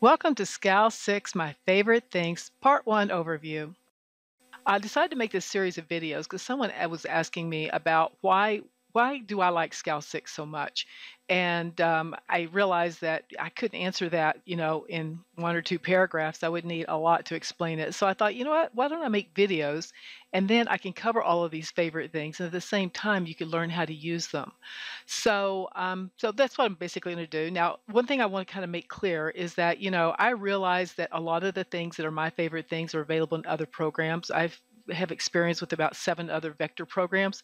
Welcome to SCAL 6 My Favorite Things Part 1 Overview. I decided to make this series of videos because someone uh, was asking me about why why do I like SCAL 6 so much? And um, I realized that I couldn't answer that, you know, in one or two paragraphs. I would need a lot to explain it. So I thought, you know what? Why don't I make videos and then I can cover all of these favorite things. And at the same time, you can learn how to use them. So, um, so that's what I'm basically going to do. Now, one thing I want to kind of make clear is that, you know, I realize that a lot of the things that are my favorite things are available in other programs. I've have experience with about seven other vector programs.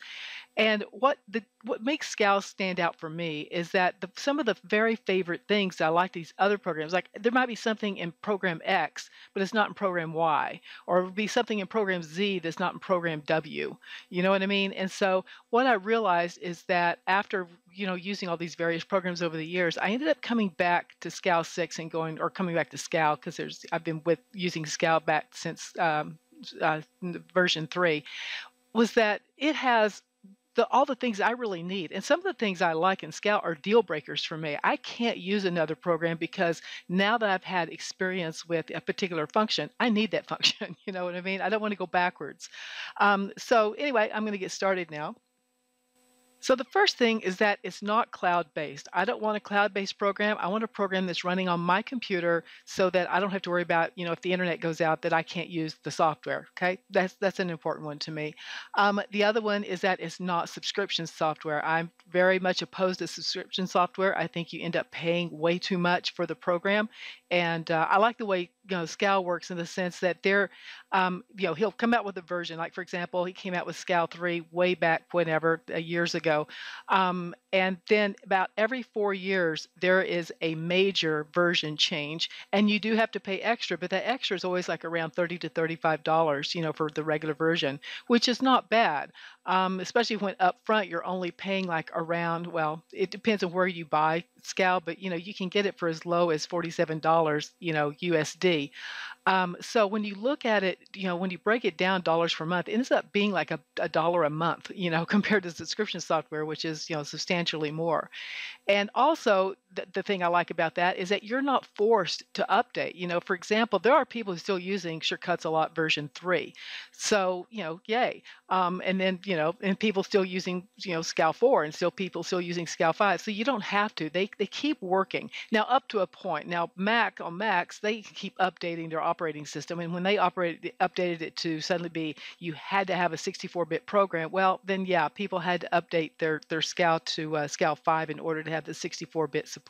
And what the what makes SCAL stand out for me is that the, some of the very favorite things I like these other programs, like there might be something in program X, but it's not in program Y, or it would be something in program Z that's not in program W. You know what I mean? And so what I realized is that after you know using all these various programs over the years, I ended up coming back to SCAL 6 and going, or coming back to SCAL because there's I've been with using SCAL back since um, uh, version three, was that it has the, all the things I really need. And some of the things I like in SCAL are deal breakers for me. I can't use another program because now that I've had experience with a particular function, I need that function. You know what I mean? I don't want to go backwards. Um, so, anyway, I'm going to get started now. So the first thing is that it's not cloud-based. I don't want a cloud-based program. I want a program that's running on my computer so that I don't have to worry about, you know, if the internet goes out that I can't use the software. Okay, that's that's an important one to me. Um, the other one is that it's not subscription software. I'm very much opposed to subscription software. I think you end up paying way too much for the program, and uh, I like the way you know SCAL works in the sense that they're um, you know he'll come out with a version like for example he came out with SCAL 3 way back whenever uh, years ago um, and then about every four years there is a major version change and you do have to pay extra but that extra is always like around 30 to 35 dollars you know for the regular version which is not bad um, especially when up front you're only paying like around well it depends on where you buy SCAL but you know you can get it for as low as $47 you know usd um, so when you look at it, you know, when you break it down dollars per month, it ends up being like a, a dollar a month, you know, compared to subscription software, which is, you know, substantially more. And also, the, thing I like about that is that you're not forced to update. You know, for example, there are people who are still using SureCuts-a-Lot version three. So, you know, yay. Um, and then, you know, and people still using, you know, SCAL 4 and still people still using SCAL 5. So you don't have to. They, they keep working. Now, up to a point. Now, Mac on Macs, they keep updating their operating system. And when they operated, updated it to suddenly be you had to have a 64-bit program, well, then yeah, people had to update their, their SCAL to uh, 5 in order to have the 64-bit support.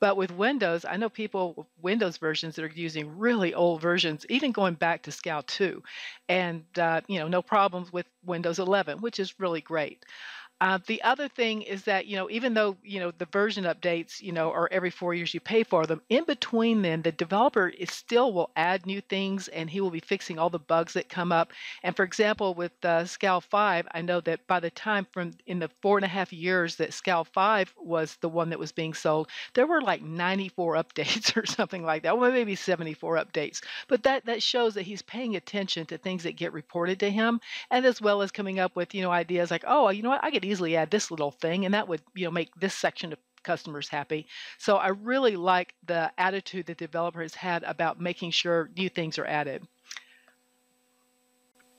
But with Windows, I know people Windows versions that are using really old versions, even going back to SCAL 2, and uh, you know no problems with Windows 11, which is really great. Uh, the other thing is that you know even though you know the version updates you know are every four years you pay for them in between then the developer is still will add new things and he will be fixing all the bugs that come up. And for example with uh, SCAL 5 I know that by the time from in the four and a half years that SCAL 5 was the one that was being sold there were like 94 updates or something like that. Well maybe 74 updates. But that that shows that he's paying attention to things that get reported to him and as well as coming up with you know ideas like oh you know what? I could easily add this little thing and that would you know make this section of customers happy. So I really like the attitude that the developer has had about making sure new things are added.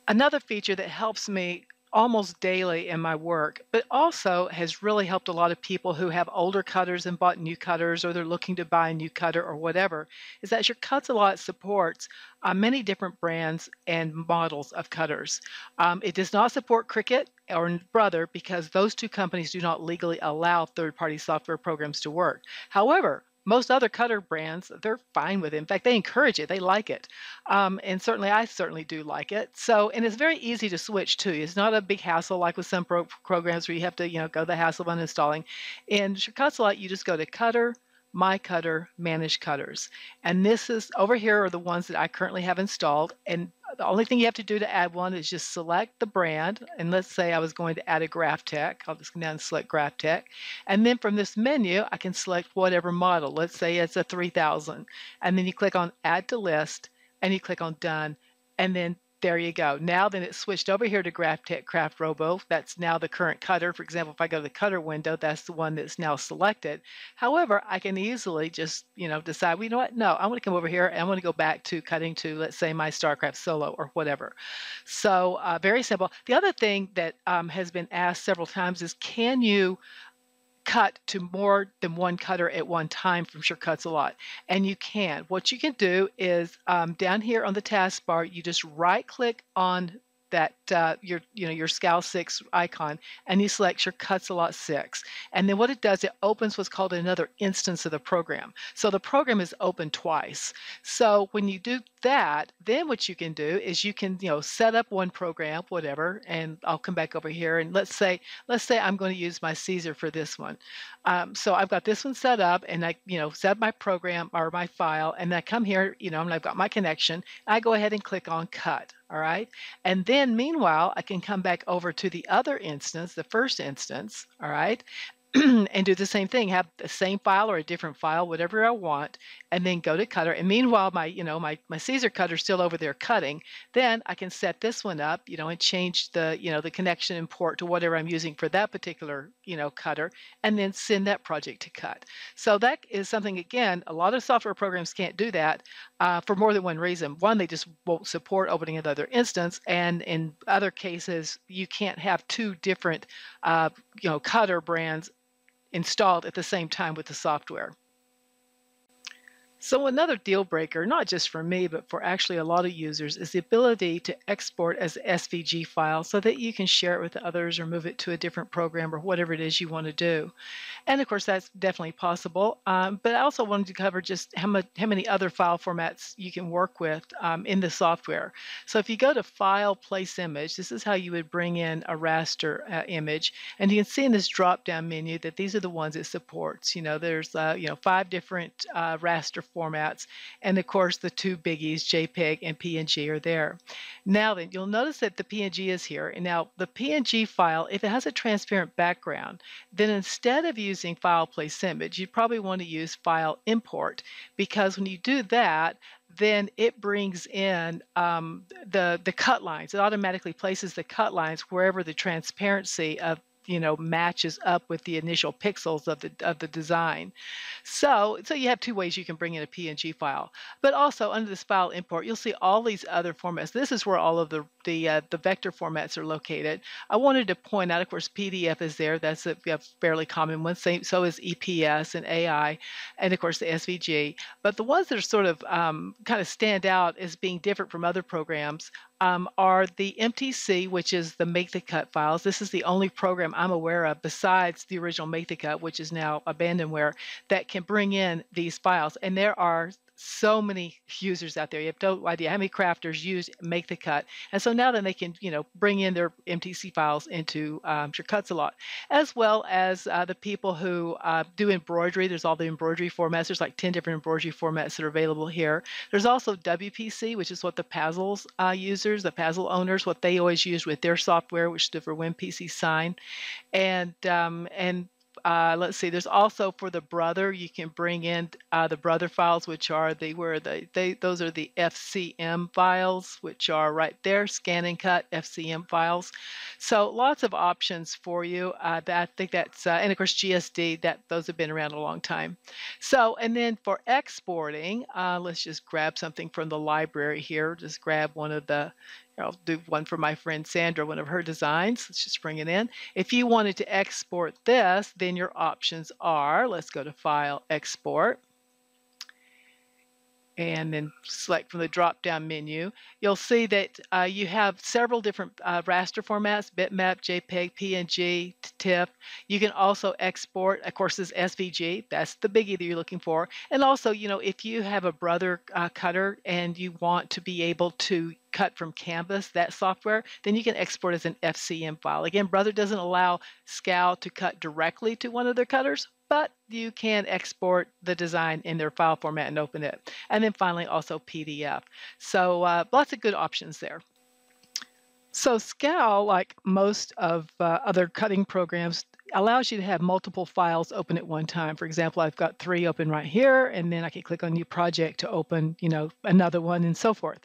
Another feature that helps me almost daily in my work, but also has really helped a lot of people who have older cutters and bought new cutters or they're looking to buy a new cutter or whatever, is that SureCuts-a-Lot supports uh, many different brands and models of cutters. Um, it does not support Cricut or Brother because those two companies do not legally allow third-party software programs to work. However, most other cutter brands, they're fine with it. In fact, they encourage it. They like it. Um, and certainly, I certainly do like it. So, and it's very easy to switch to. It's not a big hassle like with some pro- programs where you have to, you know, go the hassle of uninstalling. In SureCuts-a-Lot, you just go to Cutter, my cutter manage cutters and this is over here are the ones that i currently have installed and the only thing you have to do to add one is just select the brand and let's say i was going to add a Graphtec i'll just come down and select Graphtec and then from this menu i can select whatever model let's say it's a 3000 and then you click on add to list and you click on done and then there you go. Now then it's switched over here to Graphtec Craft Robo. That's now the current cutter. For example, if I go to the cutter window, that's the one that's now selected. However, I can easily just, you know, decide, well, you know what? No, I want to come over here and I want to go back to cutting to, let's say, my StarCraft Solo or whatever. So uh, very simple. The other thing that um, has been asked several times is, can you cut to more than one cutter at one time from SureCuts-A-Lot. And you can. What you can do is um, down here on the taskbar, you just right click on that uh, your you know your Scal 6 icon and you select your Cuts-A-Lot 6 and then what it does it opens what's called another instance of the program. So the program is open twice. So when you do that then what you can do is you can you know set up one program whatever and I'll come back over here and let's say let's say I'm going to use my Caesar for this one. Um, so I've got this one set up and I you know set my program or my file and I come here you know and I've got my connection. I go ahead and click on cut all right? And then meanwhile I can come back over to the other instance, the first instance, all right, and do the same thing, have the same file or a different file, whatever I want, and then go to cutter. And meanwhile, my, you know, my, my Caesar cutter is still over there cutting. Then I can set this one up, you know, and change the, you know, the connection and port to whatever I'm using for that particular, you know, cutter, and then send that project to cut. So that is something, again, a lot of software programs can't do that uh, for more than one reason. One, they just won't support opening another instance. And in other cases, you can't have two different, uh, you know, cutter brands installed at the same time with the software. So another deal breaker, not just for me, but for actually a lot of users, is the ability to export as SVG file so that you can share it with others or move it to a different program or whatever it is you want to do. And of course, that's definitely possible. Um, but I also wanted to cover just how, much, how many other file formats you can work with um, in the software. So if you go to File, Place Image, this is how you would bring in a raster uh, image. And you can see in this drop-down menu that these are the ones it supports. You know, there's uh, you know five different uh, raster formats. And of course, the two biggies, JPEG and PNG, are there. Now then, you'll notice that the PNG is here. And now the PNG file, if it has a transparent background, then instead of using file place image, you probably want to use file import because when you do that, then it brings in um, the the cut lines. It automatically places the cut lines wherever the transparency of you know matches up with the initial pixels of the of the design. So so you have two ways you can bring in a PNG file. But also under this file import, you'll see all these other formats. This is where all of the the uh, the vector formats are located. I wanted to point out, of course, PDF is there. That's a, a fairly common one. Same, so is EPS and AI, and of course the SVG. But the ones that are sort of um, kind of stand out as being different from other programs um, are the MTC, which is the Make the Cut files. This is the only program I'm aware of besides the original Make the Cut, which is now abandonware, that can bring in these files. And there are so many users out there. You have no idea how many crafters use make the cut, and so now then they can you know bring in their MTC files into um, cuts a lot, as well as uh, the people who uh, do embroidery. There's all the embroidery formats. There's like ten different embroidery formats that are available here. There's also WPC, which is what the Pazzles uh, users, the Pazzle owners, what they always use with their software, which stood for WinPC Sign, and um, and uh, let's see, there's also for the brother, you can bring in uh, the brother files, which are the where the they those are the FCM files, which are right there, scan and cut FCM files. So lots of options for you. Uh, that I think that's uh, and of course GSD that those have been around a long time. So and then for exporting, uh, let's just grab something from the library here. Just grab one of the I'll do one for my friend Sandra, one of her designs. Let's just bring it in. If you wanted to export this, then your options are, let's go to File, Export and then select from the drop down menu, you'll see that uh, you have several different uh, raster formats, bitmap, JPEG, PNG, TIFF. You can also export, of course, this SVG. That's the biggie that you're looking for. And also, you know, if you have a brother uh, cutter and you want to be able to cut from Canvas, that software, then you can export as an FCM file. Again, Brother doesn't allow Scal to cut directly to one of their cutters, but you can export the design in their file format and open it. And then finally also PDF. So uh, lots of good options there. So Scal, like most of uh, other cutting programs, allows you to have multiple files open at one time. For example, I've got three open right here, and then I can click on new project to open, you know, another one and so forth.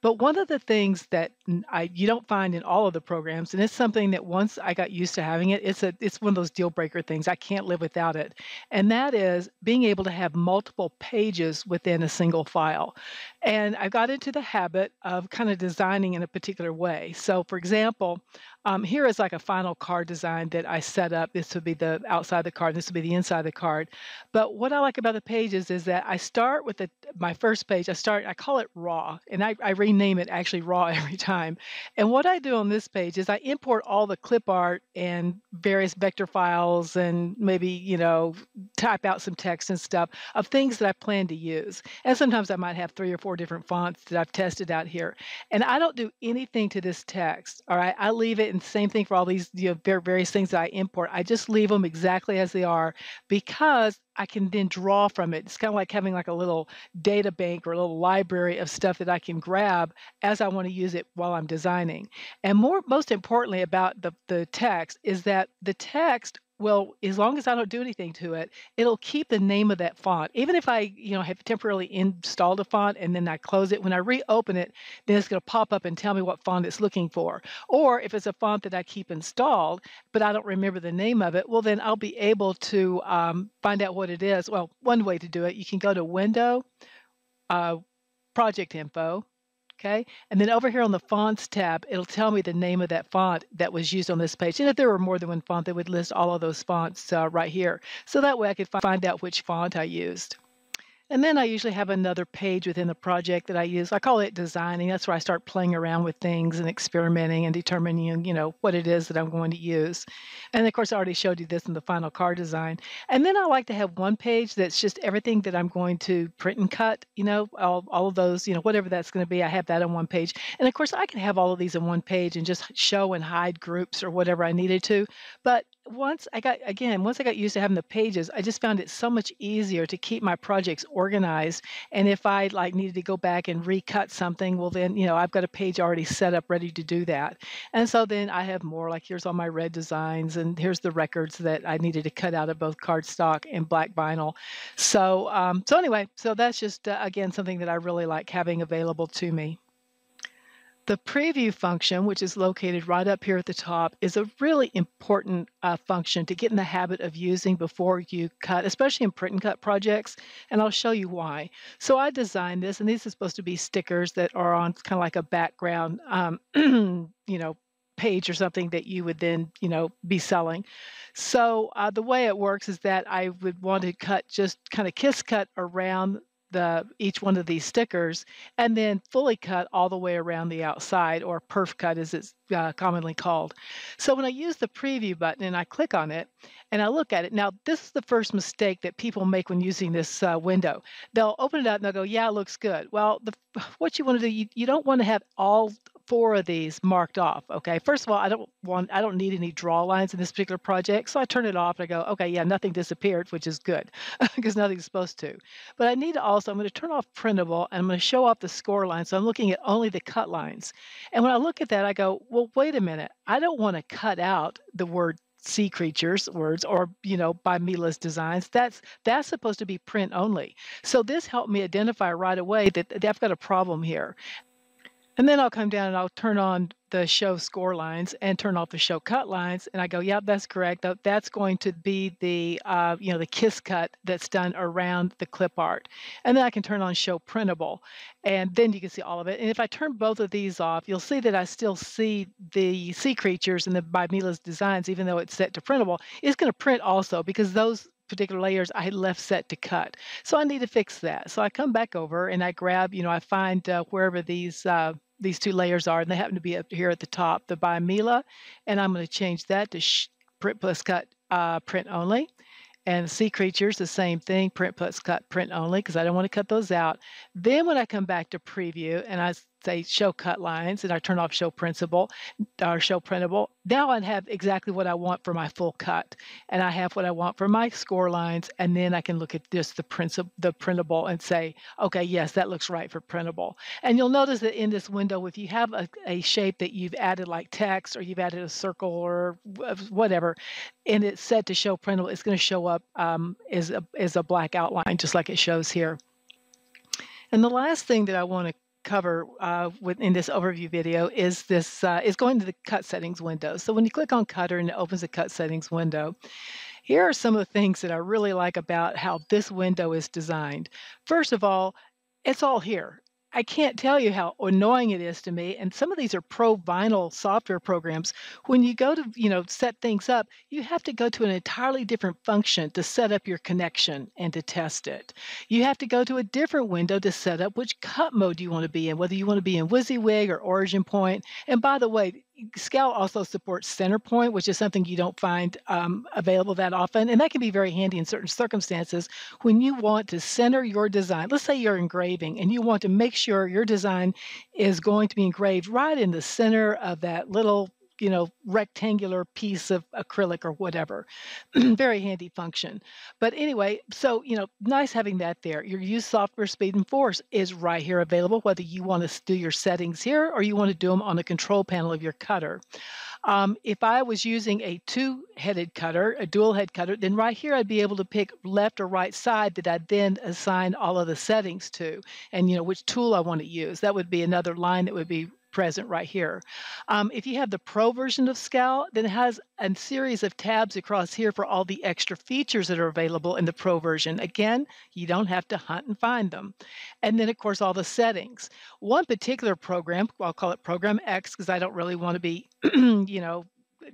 But one of the things that I you don't find in all of the programs, and it's something that once I got used to having it, it's a it's one of those deal breaker things. I can't live without it. And that is being able to have multiple pages within a single file. And I got into the habit of kind of designing in a particular way. So for example, um, here is like a final card design that I set up. This would be the outside of the card. This would be the inside of the card. But what I like about the pages is that I start with the, my first page. I start. I call it raw, and I, I rename it actually raw every time. And what I do on this page is I import all the clip art and various vector files, and maybe you know type out some text and stuff of things that I plan to use. And sometimes I might have three or four different fonts that I've tested out here. And I don't do anything to this text. All right, I leave it and same thing for all these you know, various things that I import. I just leave them exactly as they are because I can then draw from it. It's kind of like having like a little data bank or a little library of stuff that I can grab as I want to use it while I'm designing. And more most importantly about the, the text is that the text well, as long as I don't do anything to it, it'll keep the name of that font. Even if I, you know, have temporarily installed a font and then I close it, when I reopen it, then it's going to pop up and tell me what font it's looking for. Or if it's a font that I keep installed, but I don't remember the name of it, well, then I'll be able to um, find out what it is. Well, one way to do it, you can go to Window, uh, Project Info, Okay. And then over here on the fonts tab, it'll tell me the name of that font that was used on this page. And if there were more than one font, they would list all of those fonts uh, right here. So that way I could find out which font I used. And then I usually have another page within the project that I use. I call it designing. That's where I start playing around with things and experimenting and determining, you know, what it is that I'm going to use. And of course, I already showed you this in the final card design. And then I like to have one page that's just everything that I'm going to print and cut, you know, all, all of those, you know, whatever that's going to be, I have that on one page. And of course, I can have all of these in one page and just show and hide groups or whatever I needed to. But once I got again, once I got used to having the pages, I just found it so much easier to keep my projects organized. And if I like needed to go back and recut something, well then, you know, I've got a page already set up ready to do that. And so then I have more like here's all my red designs and here's the records that I needed to cut out of both cardstock and black vinyl. So um, so anyway, so that's just uh, again something that I really like having available to me. The preview function, which is located right up here at the top, is a really important uh, function to get in the habit of using before you cut, especially in print and cut projects. And I'll show you why. So I designed this, and these are supposed to be stickers that are on kind of like a background, um, you know, page or something that you would then, you know, be selling. So uh, the way it works is that I would want to cut just kind of kiss cut around the each one of these stickers and then fully cut all the way around the outside or perf cut as it's uh, commonly called. So when I use the preview button and I click on it and I look at it, now this is the first mistake that people make when using this uh, window. They'll open it up and they'll go, yeah, it looks good. Well, the, what you want to do, you, you don't want to have all four of these marked off. Okay. First of all, I don't want, I don't need any draw lines in this particular project. So I turn it off and I go, okay, yeah, nothing disappeared, which is good because nothing's supposed to. But I need to also, I'm going to turn off printable and I'm going to show off the score line. So I'm looking at only the cut lines. And when I look at that, I go, well, wait a minute. I don't want to cut out the word sea creatures words or you know by Mila's designs that's that's supposed to be print only so this helped me identify right away that, that I've got a problem here and then I'll come down and I'll turn on the show score lines and turn off the show cut lines. And I go, yep, that's correct. That's going to be the, uh, you know, the kiss cut that's done around the clip art. And then I can turn on show printable. And then you can see all of it. And if I turn both of these off, you'll see that I still see the sea creatures and the by Mila's designs, even though it's set to printable. It's going to print also because those particular layers I had left set to cut. So I need to fix that. So I come back over and I grab, you know, I find uh, wherever these uh, these two layers are, and they happen to be up here at the top, the by and I'm going to change that to print plus cut uh, print only. And sea creatures, the same thing, print plus cut print only, because I don't want to cut those out. Then when I come back to preview and I say show cut lines and I turn off show printable or show printable, now I have exactly what I want for my full cut. And I have what I want for my score lines. And then I can look at just the principal, the printable and say, okay, yes, that looks right for printable. And you'll notice that in this window, if you have a, a shape that you've added like text or you've added a circle or whatever, and it's set to show printable, it's going to show up um, as, a, as a black outline, just like it shows here. And the last thing that I want to cover uh, within this overview video is this uh, is going to the cut settings window. So when you click on Cutter and it opens the cut settings window, here are some of the things that I really like about how this window is designed. First of all, it's all here. I can't tell you how annoying it is to me. And some of these are pro vinyl software programs. When you go to, you know, set things up, you have to go to an entirely different function to set up your connection and to test it. You have to go to a different window to set up which cut mode you want to be in, whether you want to be in WYSIWYG or Origin Point. And by the way, Scal also supports Centerpoint, which is something you don't find um, available that often. And that can be very handy in certain circumstances when you want to center your design. Let's say you're engraving and you want to make sure your design is going to be engraved right in the center of that little you know, rectangular piece of acrylic or whatever. Very handy function. But anyway, so, you know, nice having that there. Your use software speed and force is right here available, whether you want to do your settings here or you want to do them on the control panel of your cutter. Um, if I was using a two-headed cutter, a dual head cutter, then right here I'd be able to pick left or right side that I'd then assign all of the settings to and, you know, which tool I want to use. That would be another line that would be present right here. Um, if you have the Pro version of Scal, then it has a series of tabs across here for all the extra features that are available in the Pro version. Again, you don't have to hunt and find them. And then, of course, all the settings. One particular program, I'll call it Program X because I don't really want to be, you know,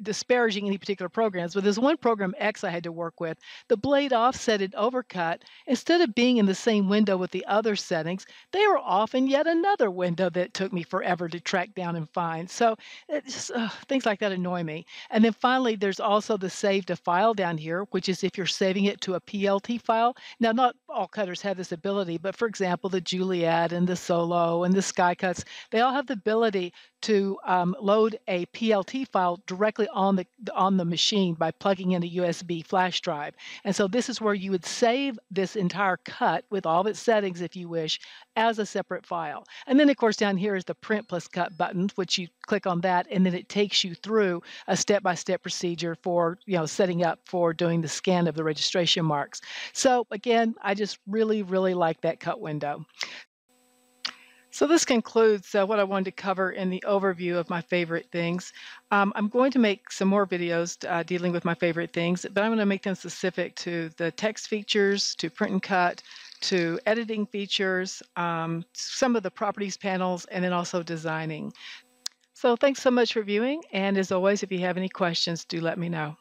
disparaging any particular programs, but there's one program X I had to work with. The blade offset and overcut, instead of being in the same window with the other settings, they were off in yet another window that took me forever to track down and find. So just, things like that annoy me. And then finally, there's also the save to file down here, which is if you're saving it to a PLT file. Now, not all cutters have this ability, but for example, the Juliet and the Solo and the Sky Cuts, they all have the ability to um, load a PLT file directly on the on the machine by plugging in a USB flash drive. And so this is where you would save this entire cut with all of its settings, if you wish, as a separate file. And then of course down here is the print plus cut button, which you click on that, and then it takes you through a step-by-step procedure for you know setting up for doing the scan of the registration marks. So again, I just really, really like that cut window. So this concludes uh, what I wanted to cover in the overview of my favorite things. Um, I'm going to make some more videos uh, dealing with my favorite things, but I'm going to make them specific to the text features, to print and cut, to editing features, um, some of the properties panels, and then also designing. So thanks so much for viewing, and as always, if you have any questions, do let me know.